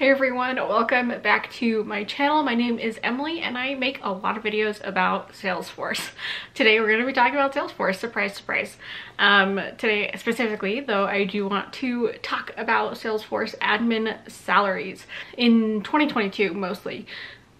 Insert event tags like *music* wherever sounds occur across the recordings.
Hey everyone, welcome back to my channel. My name is Emily and I make a lot of videos about Salesforce. *laughs* Today we're going to be talking about Salesforce, surprise, surprise. Um, today specifically, though, I do want to talk about Salesforce admin salaries in 2022 mostly.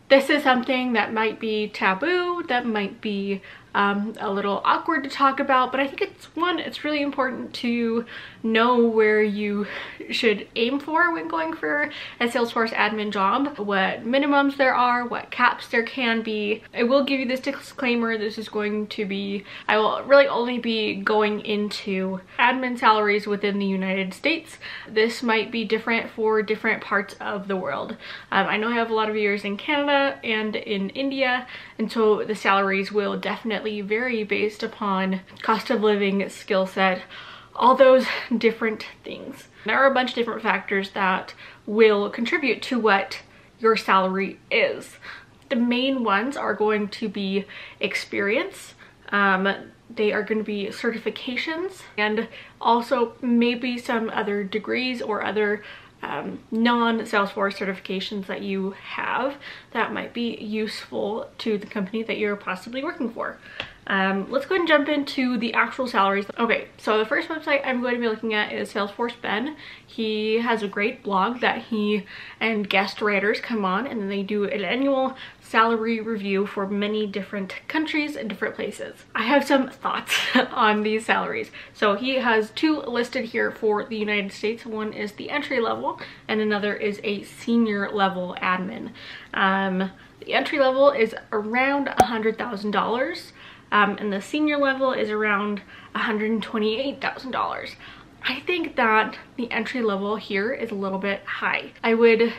This is something that might be taboo, that might be um, a little awkward to talk about, but I think it's one, it's really important to know where you should aim for when going for a Salesforce admin job, what minimums there are, what caps there can be. I will give you this disclaimer, this is going to be, I will really only be going into admin salaries within the United States. This might be different for different parts of the world. Um, I know I have a lot of viewers in Canada and in India, and so the salaries will definitely vary based upon cost of living, skill set, all those different things. There are a bunch of different factors that will contribute to what your salary is. The main ones are going to be experience, um, they are going to be certifications and also maybe some other degrees or other um, non-Salesforce certifications that you have that might be useful to the company that you're possibly working for. Um, let's go ahead and jump into the actual salaries. Okay, so the first website I'm going to be looking at is Salesforce Ben. He has a great blog that he and guest writers come on and then they do an annual salary review for many different countries and different places. I have some thoughts *laughs* on these salaries. So he has two listed here for the United States. One is the entry level and another is a senior level admin. Um, the entry level is around $100,000 um, and the senior level is around $128,000. I think that the entry level here is a little bit high. I would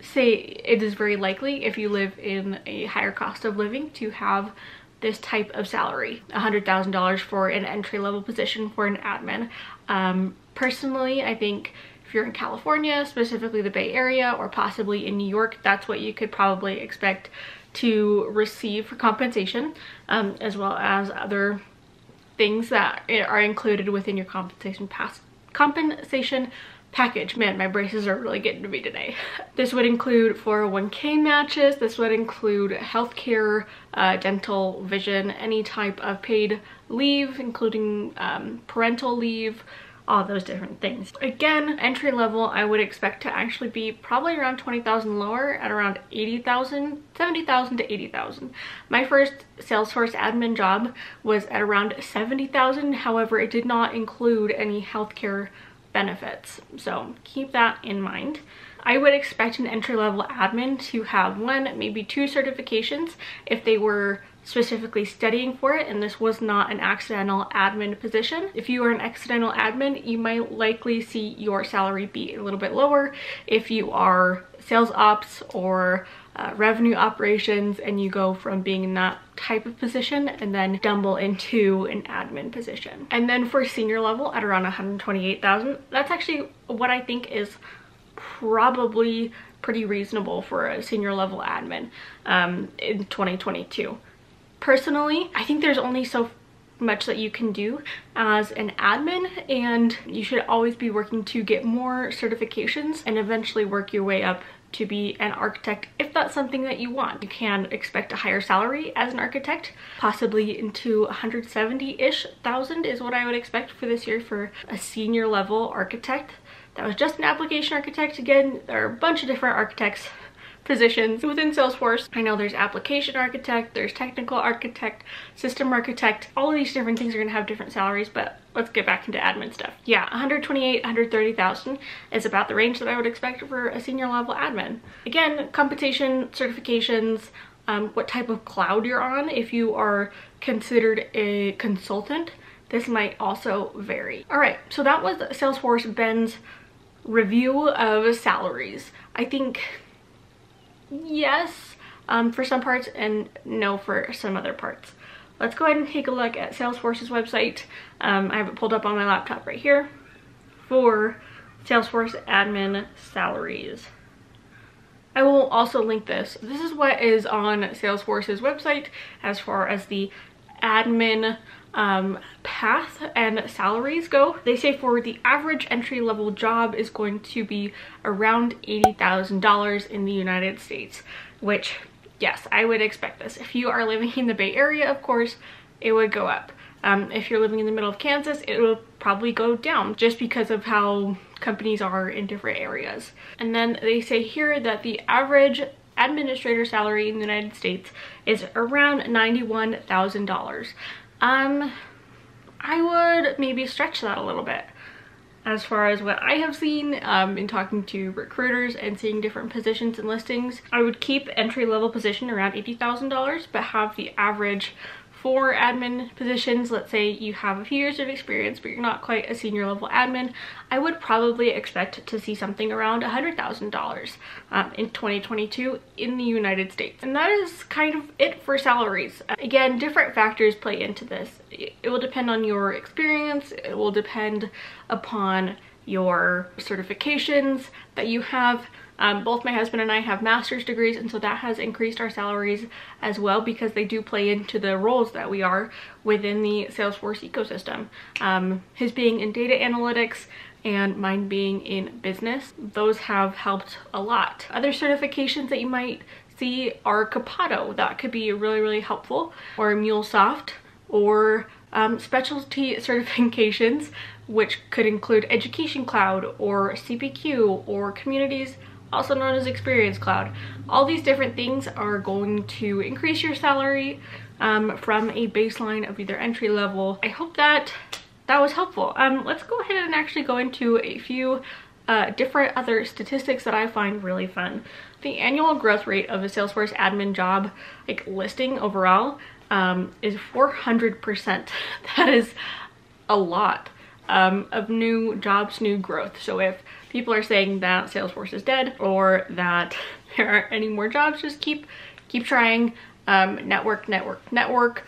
say it is very likely if you live in a higher cost of living to have this type of salary $100,000 for an entry-level position for an admin um, personally I think if you're in California specifically the Bay Area or possibly in New York that's what you could probably expect to receive for compensation um, as well as other things that are included within your compensation pass compensation package. Man, my braces are really getting to me today. *laughs* This would include 401k matches. This would include healthcare, uh, dental, vision, any type of paid leave, including um, parental leave, all those different things. Again, entry level, I would expect to actually be probably around 20,000 lower at around 80,000, 70,000 to 80,000. My first Salesforce admin job was at around 70,000. However, it did not include any healthcare benefits. So keep that in mind. I would expect an entry-level admin to have one, maybe two certifications if they were specifically studying for it and this was not an accidental admin position. If you are an accidental admin, you might likely see your salary be a little bit lower. If you are sales ops or uh, revenue operations and you go from being in that type of position and then dumble into an admin position. And then for senior level at around 128,000, that's actually what I think is probably pretty reasonable for a senior level admin um, in 2022. Personally, I think there's only so much that you can do as an admin and you should always be working to get more certifications and eventually work your way up to be an architect if that's something that you want. You can expect a higher salary as an architect, possibly into 170-ish thousand is what I would expect for this year for a senior level architect. That was just an application architect. Again, there are a bunch of different architects positions within Salesforce. I know there's application architect, there's technical architect, system architect. All of these different things are gonna have different salaries, but let's get back into admin stuff. Yeah, 128, 130,000 is about the range that I would expect for a senior level admin. Again, compensation, certifications, um, what type of cloud you're on. If you are considered a consultant, this might also vary. All right, so that was Salesforce Ben's review of salaries. I think yes um, for some parts and no for some other parts. Let's go ahead and take a look at Salesforce's website. Um, I have it pulled up on my laptop right here for Salesforce admin salaries. I will also link this. This is what is on Salesforce's website as far as the admin um, path and salaries go. They say for the average entry level job is going to be around $80,000 in the United States, which yes, I would expect this. If you are living in the Bay Area, of course, it would go up. Um, if you're living in the middle of Kansas, it will probably go down just because of how companies are in different areas. And then they say here that the average administrator salary in the United States is around $91,000. Um, I would maybe stretch that a little bit as far as what I have seen um, in talking to recruiters and seeing different positions and listings. I would keep entry level position around $80,000 but have the average for admin positions, let's say you have a few years of experience, but you're not quite a senior level admin, I would probably expect to see something around $100,000 um, in 2022 in the United States. And that is kind of it for salaries. Again, different factors play into this. It will depend on your experience, it will depend upon your certifications that you have, um, both my husband and I have master's degrees and so that has increased our salaries as well because they do play into the roles that we are within the Salesforce ecosystem. Um, his being in data analytics and mine being in business, those have helped a lot. Other certifications that you might see are Copado. That could be really, really helpful. Or MuleSoft or um, specialty *laughs* certifications, which could include Education Cloud or CPQ or Communities also known as Experience Cloud. All these different things are going to increase your salary um, from a baseline of either entry level. I hope that that was helpful. Um, let's go ahead and actually go into a few uh, different other statistics that I find really fun. The annual growth rate of a Salesforce admin job like listing overall um, is 400%. *laughs* That is a lot um, of new jobs, new growth. So if people are saying that Salesforce is dead or that *laughs* there aren't any more jobs, just keep keep trying. Um, network, network, network,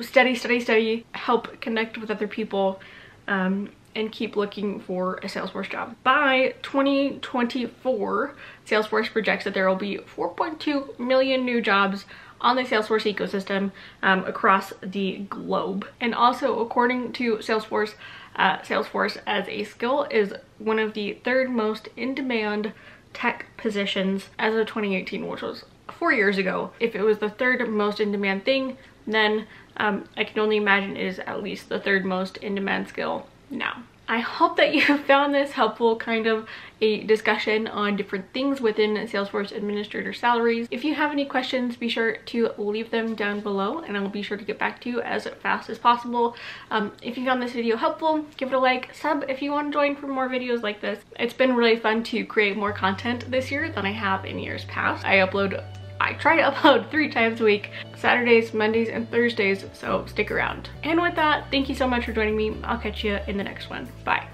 study, study, study, help connect with other people, um, and keep looking for a Salesforce job. By 2024, Salesforce projects that there will be 4.2 million new jobs on the Salesforce ecosystem um, across the globe. And also, according to Salesforce, Salesforce as a skill is one of the third most in-demand tech positions as of 2018, which was four years ago. If it was the third most in-demand thing, then um, I can only imagine it is at least the third most in-demand skill now. I hope that you *laughs* found this helpful kind of a discussion on different things within Salesforce administrator salaries. If you have any questions, be sure to leave them down below and I'll be sure to get back to you as fast as possible. Um, if you found this video helpful, give it a like, sub if you want to join for more videos like this. It's been really fun to create more content this year than I have in years past. I upload I try to *laughs* upload three times a week, Saturdays, Mondays, and Thursdays, so stick around. And with that, thank you so much for joining me. I'll catch you in the next one. Bye.